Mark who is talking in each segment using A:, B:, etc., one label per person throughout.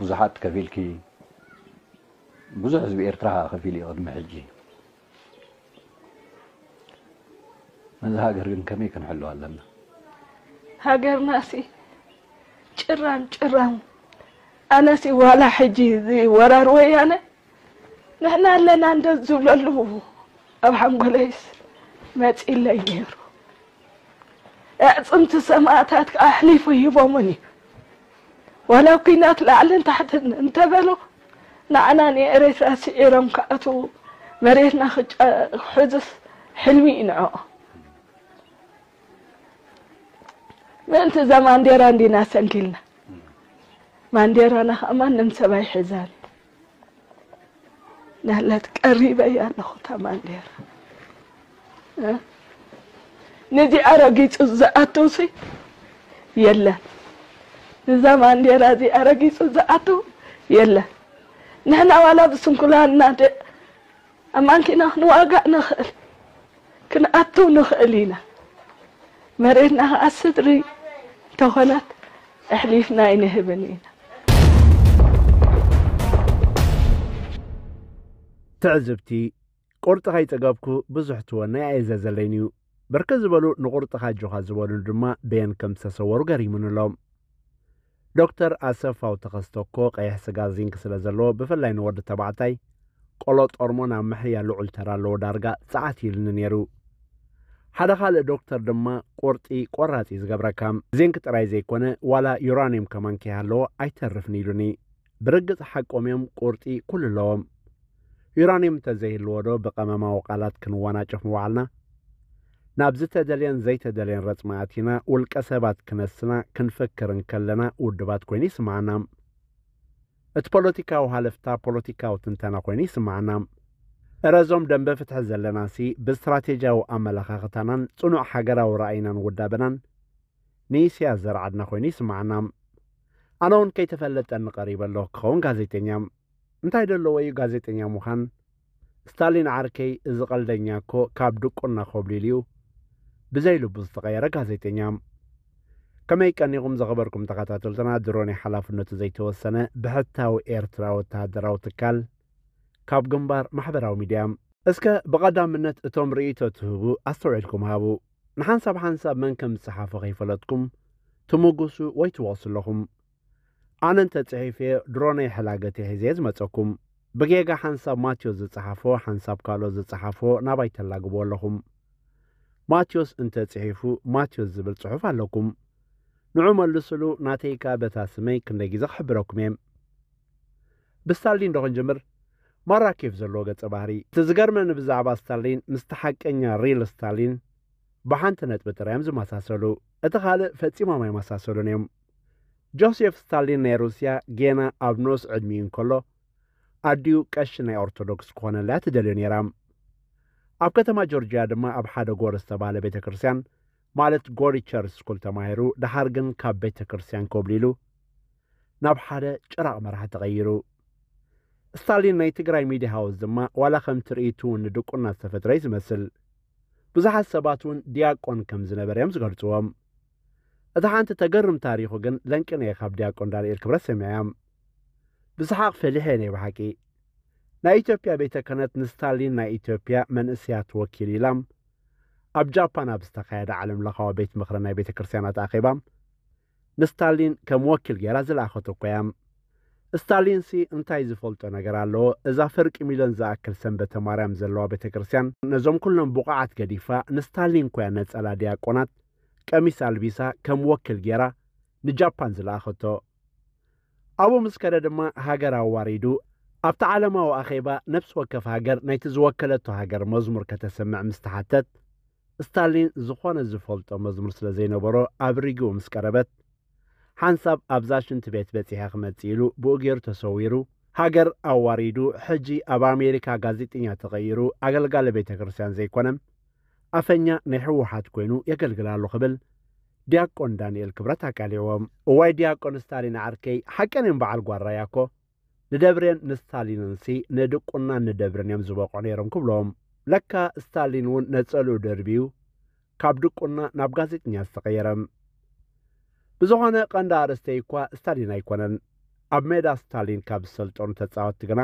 A: ብዙሓት ከፊልኪ ብዙሕ ህዝቢ ኤርትራ ከፊል እዩ ቅድሚ ሕጂ። ነዚ ሃገር ግን ከመይ ክንሕልዋ ኣለና?
B: ሃገርና ሲ ጭራም ጭራም ኣነሲ ዋላ ሕጂ ወራር ወያነ ንሕና ኣለና እንደ ዝብለሉ ኣብ ሓንጎለይስ መፂለይ ነይሩ። ኣዕፅምቲ ሰማእታት ከዓ ኣሕሊፉ ሂቦምን እዩ ዋላ ኩናት ላዕልን ታሕትን እንተበሉ ንዓና ንኤሬትራ ስዒሮም ክኣትዉ መሬትና ክሕዝስ ሕልሚ እዩ ንዕኦ ምእንቲ እዛ ማንዴራ እንዲና ሰንኪልና ማንዴራና ከዓ ማንም ሰብ ኣይሕዛን ናለት ቀሪበይ ኣለኹ እታ ማንዴራ ነዚ ኣረጊፁ ዝኣትውሲ የለን እዛ ማንዴራ እዚ ኣረጊፁ ዝኣትው የለን ንሕና ዋላ ብስንኩላና ኣማንኪና ክንዋጋእ ንኽእል ክንኣትው ንኽእል ኢና መሬትና ከዓ ስድሪ እንተኾነት ኣሕሊፍና ኣይንህብን ኢና
C: ትዕዝብቲ ቁርጢ ከይፀገብኩ ብዙሕ ትወናይ ኣየዘዘለይን እዩ ብርክት ዝበሉ ንቁርጢ ካጆኻ ዝበሉ ድማ ብየን ከም ዝተሰወሩ ገሪሙንሎም ዶክተር ኣሰፋው ተኸስተኮ ቀይሕ ስጋ ዚንክ ስለ ዘለዎ ብፍላይ ንወዲ ተባዕታይ ቆሎ ጦርሞ ናብ ምሕያ ልዑል ተራ ኣለዎ ዳርጋ ፀዓት ኢልኒ ነይሩ። ሓደ ካልእ ዶክተር ድማ ቁርጢ ቆራፂ ዝገብረካም ዚንክ ጥራይ ዘይኮነ ዋላ ዩራንዮም ከማን ከይሃለዎ ኣይተርፍን ኢሉኒ። ብርግፅ ሓቆም እዮም ቁርጢ ኩሉ ኣለዎም። ዩራንዮም እንተዘይህልዎ ዶ ብቐመማዊ ቃላት ክንዋናጨፍ ምባዕልና ናብ ዝተደልየን ዘይተደልየን ረፅማ ኣቲና ውልቀ ሰባት ክነስና ክንፍክርን ከለና ውድባት ኮይኑ ይስምዓና እቲ ፖለቲካዊ ሃለፍታ ፖለቲካዊ ትንተና ኮይኑ ይስምዓና እረዞም ደንበ ፍትሒ ዘለናሲ ብስትራቴጅያዊ ኣመለኻኽታናን ጽኑዕ ሃገራዊ ረኣይናን ውዳበናን ንእስያ ዘረዓድና ኮይኑ ይስምዓና ኣነ እውን ከይተፈለጠኒ ቀሪበ ክኸውን ጋዜጠኛ። እንታይ ደለዎ እዩ ጋዜጠኛ ምዃን? ስታሊን ዓርከይ እዚ ቐልደኛ እኮ ካብ ድቁና ከብሊሉ እዩ ብዘይልቡ ዝተቐየረ ጋዜጠኛ ከመይ ቀኒኹም ዘኸበርኩም ተኸታተልትና ድሮን ሓላፍነቱ ዘይተወሰነ ብሕታዊ ኤርትራ ወተሃደራዊ ትካል ካብ ግንባር ማሕበራዊ ሚድያ እስከ ብቐዳምነት እቶም ርእይቶ ትህቡ ኣስተውዒልኩም ሃቡ ንሓንሳብ ሓንሳብ መን ከም ዝፀሓፈ ከይፈለጥኩም ትምጉሱ ወይ ትወቕሱ ኣለኹም ኣነ እንተፅሒፈ ድሮነይ ሕላገት ሒዘ ዝመፀኩም ብጌጋ ሓንሳብ ማቴዎስ ዝፀሓፎ ሓንሳብ ካልኦት ዝፀሓፎ ናባይ ተላግቦ ኣለኹም ማቴዎስ እንተፅሒፉ ማቴዎስ ዝብል ጽሑፍ ኣለኩም። ንዑ መልስሉ ናተይካ በታ ስመይ ክንደይ ግዜ ክሕብረኩም እየ? ብስታሊን ዶ ክንጅምር ማራኬፍ ዘለዎ ገጸ ባህሪ እቲ ዝገርመኒ ብዛዕባ ስታሊን ምስቲ ሓቀኛ ሪል ስታሊን ብሓንቲ ነጥቢ ጥራዮም ዝመሳሰሉ እቲ ካልእ ፈጺሞም ኣይመሳሰሉን እዮም። ጆሴፍ ስታሊን ናይ ሩስያ ጌና ኣብ ኖስ ዕድሚኡ እንከሎ ኣድዩ ቀሺ ናይ ኦርቶዶክስ ክኾነለያ ትደልዮ ነይራ ኣብ ከተማ ጆርጅያ ድማ ኣብ ሓደ ጎር ዝተባሃለ ቤተ ክርስቲያን ማለት ጎሪ church school ተማሂሩ ድሓር ግን ካብ ቤተ ክርስቲያን ከብሊሉ ናብ ሓደ ጭራቕ መራሒ ተቐይሩ። ስታሊን ናይ ትግራይ ሚድያ ሃውስ ድማ ዋላ ከም ትርኢቱ ንድቁና ዝተፈጥረ እዩ ዝመስል። ብዙሓት ሰባት እውን ዲያቆን ከም ዝነበረ እዮም ዝገልጽዎም። እቲ ሓንቲ ተገርም ታሪኹ ግን ለንቅነ ካብ ዲያቆን ዳንኤል ክብረት ሰሚዐያ ብስሓቕ ፈሊሐ ነይ ብሓቂ ናይ ኢትዮጵያ ቤተ ክህነት ንስታሊን ናይ ኢትዮጵያ መንእስያት ወኪል ኢላ ኣብ ጃፓን ኣብ ዝተኻየደ ዓለም ለኻዊ ቤት ምኽሪ ናይ ቤተ ክርስቲያናት ኣኼባ ንስታሊን ከም ወኪል ጌራ ዝለኣኸቶ እኮ እያ ስታሊን ሲ እንታይ ዝፈልጦ ነገር ኣለዎ እዛ ፍርቂ ሚልዮን ዝኣክል ሰንበተ ማርያም ዘለዋ ቤተ ክርስቲያን ነዞም ኩሎም ቡቕዓት ገዲፋ ንስታሊን ኮያ ነጸላ ዲያቆናት ቀሚስ ኣልቢሳ ከም ወኪል ጌራ ንጃፓን ዝለኣኸቶ ኣብኡ ምስ ከደ ድማ ሃገር ኣዋሪዱ ኣብቲ ዓለማዊ ኣኼባ ነፍሲ ወከፍ ሃገር ናይቲ ዝወከለቶ ሃገር መዝሙር ከተሰምዕ ምስ ተሓተት ስታሊን ዝኾነ ዝፈልጦ መዝሙር ስለ ዘይነበሮ ኣብ ርጊኡ ምስ ቀረበት ሓንሳብ ኣብዛ ሽንቲ ቤት በፂሐ ክመጽእ ኢሉ ብኡ ገይሩ ተሰዊሩ ሃገር ኣዋሪዱ ሕጂ ኣብ ኣሜሪካ ጋዜጠኛ ተቐይሩ ኣገልጋሊ ቤተ ክርስቲያን ዘይኮነም ኣፈኛ ናይ ሕወሓት ኮይኑ የገልግላሉ ክብል ዲያቆን ዳንኤል ክብረት ኣቃሊዕዎም እዋይ ዲያቆን ስታሊን ዓርከይ ሓቀንን በዓል ጓራያ ንደብሬን ንስታሊንንሲ ንድቁና ንደብርን እዮም ዝበቕዑ ነይሮም ክብሎም። ለካ ስታሊን እውን ነጸልኡ ደርቢዩ ካብ ድቁና ናብ ጋዜጠኛ ዝተቐየረም። ብዝኾነ ቀንዲ ኣርእስተይ እኳ ስታሊን ኣይኮነን። ኣብ ሜዳ ስታሊን ካብ ዝሰልጠኑ ተጻወትቲ ግና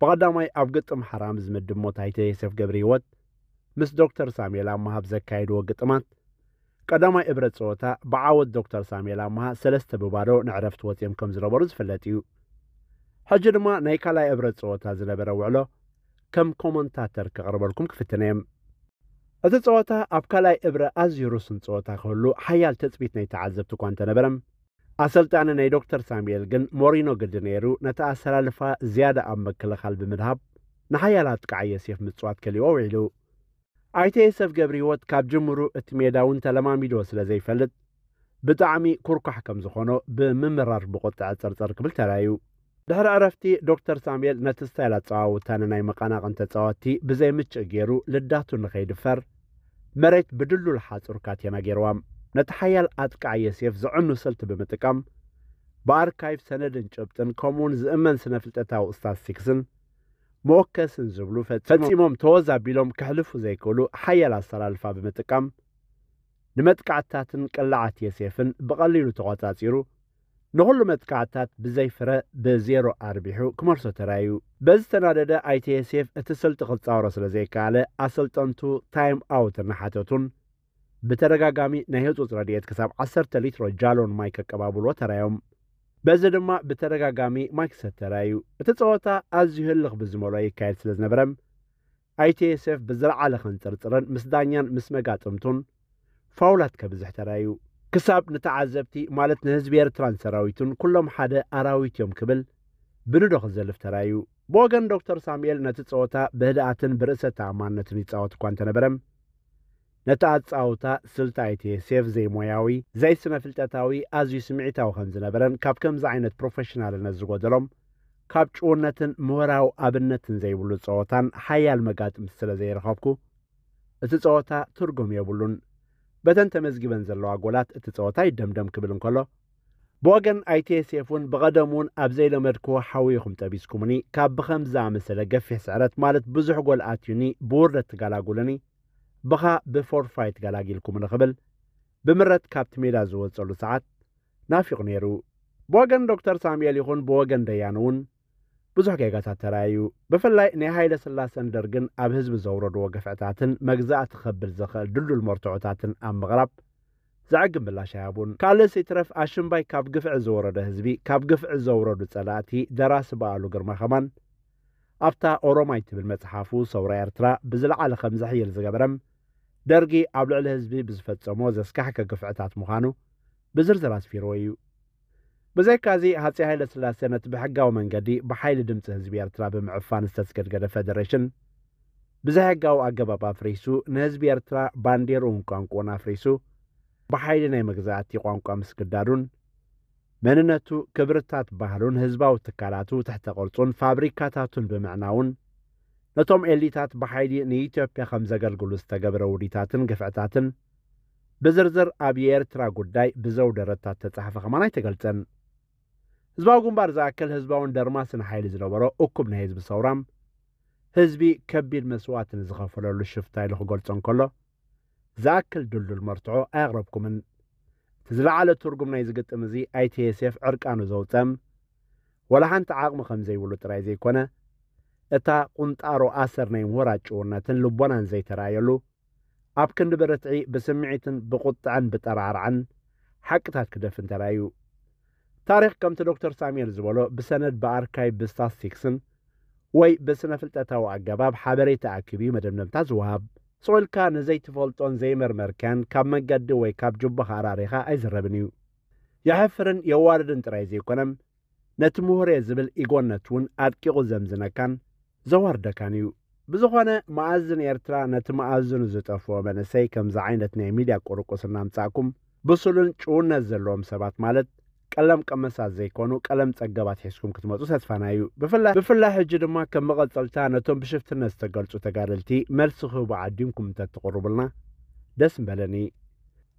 C: ብቐዳማይ ኣብ ግጥም ሓራም ዝምድብ ሞት ኣይተ ዮሴፍ ገብሪ ህይወት ምስ ዶክተር ሳሙኤል ኣመሃ ብዘካየድዎ ግጥማት ቀዳማይ እብረት ፀወታ ብዓወት ዶክተር ሳሙኤል ኣመሃ ሰለስተ ብባዶ ንዕረፍቲ ወፂኦም ከም ዝነበሩ ዝፍለጥ እዩ ሕጂ ድማ ናይ ካልኣይ እብረት ፀወታ ዝነበረ ውዕሎ ከም commentator ክቕርበልኩም ክፍትነ እዮም እቲ ፀወታ ኣብ ካልኣይ እብረ ኣዝዩ ሩስን ፀወታ ክህሉ ሓያል ተፅቢት ናይ ተዓዘብቲ እኳ እንተነበረም። ኣሰልጣኒ ናይ ዶክተር ሳሙኤል ግን ሞሪኖ ግዲ ነይሩ ነቲ ኣሰላልፋ ዝያዳ ኣብ መክልኻል ብምድሃብ ንሓያላት ጥቃዕ ዮሴፍ ምፅዋት ከሊዎ ውዒሉ። ኣይተ ዮሴፍ ገብሪ ህይወት ካብ ጅምሩ እቲ ሜዳ እውን ተለማሚዶ ስለ ዘይፈልጥ ብጣዕሚ ኩርኳሕ ከም ዝኾኖ ብምምራር ብቁጥዕ ፀርፀር ክብል ተራዩ ድሕሪ ዕረፍቲ ዶክተር ሳሙኤል ነቲ style ኣፀዋውታ ንናይ መቐናቕን ተፃወቲ ብዘይምችእ ገይሩ ልዳቱ ንኸይድፈር መሬት ብድሉል ሓፁር ካቴና ገይርዋም ነቲ ሓያል ኣጥቃዕ ዮሴፍ ዝዕኑ ስልቲ ብምጥቃም ብኣርካይቭ ሰነድን ጭብጥን ከምኡውን ዝእመን ስነ ፍልጠታዊ ስታትስቲክስን መወከስን ዝብሉ ፈጺሞም ተወዛቢሎም ክሕልፉ ዘይክእሉ ሓያል ኣሰላልፋ ብምጥቃም ንመጥቃዕትታትን ቅላዓት ዮሴፍን ብቐሊሉ ተቖጻጺሩ ንኹሉ መጥቃዕትታት ብዘይፍረ ብዜሮ ኣርቢሑ ክመርሶ ተራዩ በዚ ዝተናደደ ዮሴፍ እቲ ስልጢ ክጻወሮ ስለ ዘይከኣለ ኣሰልጠንቱ time out እናሓተቱን ብተደጋጋሚ ናይ ህፁፅ ረድኤት ክሳብ 10 ሊትሮ ጃሎን ማይ ከቀባብልዎ ተራዮም። በዚ ድማ ብተደጋጋሚ ማይ ክሰት ተራዩ እቲ ፀወታ ኣዝዩ ህልኽ ብዝመልኦ ይካየድ ስለ ዝነበረም ዮሴፍ ብዝለዓለ ኸንፅርፅርን ምስ ዳኛን ምስ መጋጥምቱን ፋውላት ከብዝሕ ተራዩ ክሳብ ንተዓዘብቲ ማለት ንህዝቢ ኤርትራን ሰራዊቱን ኩሎም ሓደ ኣራዊት እዮም ክብል ብንዶ ክዘልፍ ተራዩ ብወገን ዶክተር ሳሙኤል ነቲ ፀወታ ብህድኣትን ብርእሰ ተኣማንነትን ይፃወት እኳ እንተነበረም ነቲ ኣፃውታ ስልቲ ኣይተ ዮሴፍ ዘይሞያዊ ዘይስነ ፍልጠታዊ ኣዝዩ ስምዒታዊ ከም ዝነበረን ካብ ከምዚ ዓይነት ፕሮፌሽናልነት ዝጎደሎም ካብ ጭውነትን ምሁራዊ ኣብነትን ዘይብሉ ፀወታን ሓያል መጋጥምቲ ስለ ዘይረኸብኩ እቲ ፀወታ ትርጉም የብሉን በተን ተመዝጊበን ዘለዋ ጎላት እቲ ፀወታ ይደምደም ክብል እንከሎ። ብወገን እውን ብቐደም እውን ኣብ ዘይለመድክዎ ሓዊኹም ጠቢስኩምኒ ካብ ዝኣመሰለ ገፊሕ ስዕረት ማለት ብዙሕ ጎል ኣትዩኒ ብውርደት ትጋላጉልኒ ብኻ ብፎርፋይት ገላጊልኩም ንኽብል ብምረት ካብቲ ሜዳ ዝወፀሉ ሰዓት ናፊቑ ነይሩ። ብወገን ዶክተር ሳሙኤል ይኹን ብወገን ደያን እውን ብዙሕ ጌጋታት ተራእዩ ብፍላይ ናይ ሃይለ ስላሰን ደርግን ኣብ ህዝቢ ዘውረድዎ ገፍዕታትን መግዛእቲ ክኸብል ዘኽእል ድልዱል መርትዖታትን ኣብ ምቕራብ ዘዕግም ምላሽ ኣይሃቡን ካልእ ይትረፍ ኣሽምባይ ካብ ግፍዒ ዝወረደ ህዝቢ ካብ ግፍዒ ዘውረዱ ጸላእቲ ደራሲ በኣሉ ግርማ ኸማን ኣብታ ኦሮማይ ትብል መጽሓፉ ሰውራ ኤርትራ ብዝለዓለ ከም ዘሕይል ዝገበረም ደርጊ ኣብ ልዕሊ ህዝቢ ብዝፈጸሞ ዘስካሕከ ግፍዕታት ምዃኑ ብዝርዝር ኣስፊርዎ እዩ ብዘይካዚ ሃፀይ ሃይለ ስላሴ ነቲ ብሕጋዊ መንገዲ ብሓይሊ ድምፂ ህዝቢ ኤርትራ ብምዕፋን ዝተስገድገደ ፌደሬሽን ብዘይሕጋዊ ኣገባብ ኣፍሪሱ ንህዝቢ ኤርትራ ባንዴርኡን ቋንቋን ኣፍሪሱ ብሓይሊ ናይ መግዛእቲ ቋንቋ ምስግዳዱን መንነቱ ክብርታት ባህሉን ህዝባዊ ትካላቱ ትሕተ ቅርጹን ፋብሪካታቱን ብምዕናውን ነቶም ኤሊታት ብሓይሊ ንኢትዮጵያ ከም ዘገልግሉ ዝተገብረ ውዲታትን ግፍዕታትን ብዝርዝር ኣብ የኤርትራ ጉዳይ ብዘውደረታት ተጻሕፈ ኸማን ኣይተገልጸን ህዝባዊ ግንባር ዝኣክል ህዝባውን ደርማስን ሓይሊ ዝነበሮ እኩብ ናይ ህዝቢ ሰውራም ህዝቢ ከቢድ መስዋዕትን ዝኸፈለሉ ሽፍታ ኢሉ ክገልጾ እንከሎ ዝኣክል ድልዱል መርትዖ ኣየቕረብኩምን። እቲ ዝለዓለ ትርጉም ናይ ዝግጥም እዚ ዮሴፍ ዕርቃኑ ዘውፀም ወላ ሓንቲ ዓቕሚ ከም ዘይብሉ ጥራይ ዘይኮነ እታ ቁንጣሮ ኣሰር ናይ ምሁራት ጭውነትን ልቦናን ዘይተረኣየሉ ኣብ ክንዲ ብርትዒ ብስምዒትን ብቁጥዕን ብጠራዕርዓን ሓቅታት ክደፍን ተራእዩ ታሪክ ከምቲ ዶክተር ሳሙኤል ዝበሎ ብሰነድ ብኣርካይብ ብስታስቲክስን ወይ ብስነ ፍልጠታዊ ኣገባብ ሓበሬታ ኣኪቡ መደምደምታ ዝወሃብ ስቑኢልካ ንዘይትፈልጦን ዘይመርመርካን ካብ መገዲ ወይ ካብ ጅቦኻ ኣራሪኻ ኣይዝረብን እዩ። የሕፍርን የዋርድን ጥራይ ዘይኮነም ነቲ ምሁር ዝብል ኢጎነት እውን ኣድቂቑ ዘምዝነካን ዘዋርደካን እዩ። ብዝኾነ መኣዝን ኤርትራ ነቲ መኣዝኑ ዝጠፍዎ መንእሰይ ከምዚ ዓይነት ናይ ሚድያ ቁርቁስ እናምጻእኩም ብሱሉን ጭውነት ዘለዎም ሰባት ማለት ቀለም ቀመሳት ዘይኮኑ ቀለም ጸገባት ሒዝኩም ክትመፁ ተስፋና እዩ ብፍላይ ሕጂ ድማ ከም መቐጸልታ ነቶም ብሽፍትነት ዝተገልጹ ተጋደልቲ መልሲ ክህቡ ዓዲምኩም እንተትቕርቡልና ደስ ምበለኒ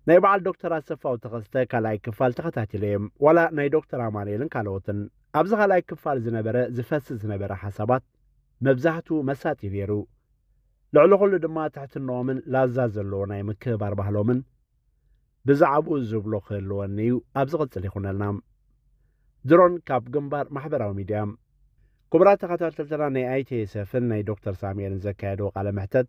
C: ናይ በዓል ዶክተር ኣሰፋው ተኸስተ ካልኣይ ክፋል ተኸታቲለ እዮም ዋላ ናይ ዶክተር ኣማንኤልን ካልኦትን። ኣብዚ ካልኣይ ክፋል ዝነበረ ዝፈስስ ዝነበረ ሓሳባት መብዛሕትኡ መሳጢ ነይሩ። ልዕሊ ኩሉ ድማ ትሕትነኦምን ላዛ ዘለዎ ናይ ምክህባር ባህሎምን ብዛዕባኡ ዝብሎ ክህልወኒ እዩ። ኣብ ዝቕጽል ይኹነልና። ድሮን ካብ ግንባር ማሕበራዊ ሚድያ። ክቡራት ተኸታተልትና ናይ ኣይተ ዮሴፍን ናይ ዶክተር ሳሙኤልን ዘካየዶ ቃለ ምሕተት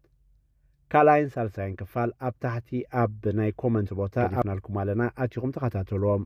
C: ካልኣይን ሳልሳይን ክፋል ኣብ ታሕቲ ኣብ ናይ comment ቦታ ናልኩም ኣለና ኣትኹም ተኸታተልዎም